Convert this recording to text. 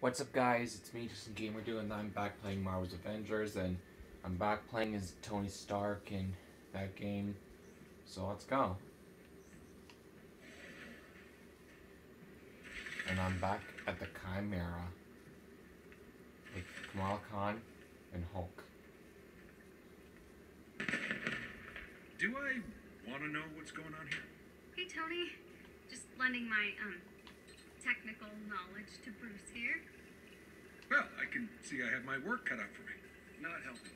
What's up guys, it's me Justin Gamer Dude and I'm back playing Marvel's Avengers and I'm back playing as Tony Stark in that game. So let's go. And I'm back at the Chimera with Kamala Khan and Hulk. Do I want to know what's going on here? Hey, Tony. Just lending my, um, technical knowledge to Bruce here. Well, I can see I have my work cut out for me. Not helping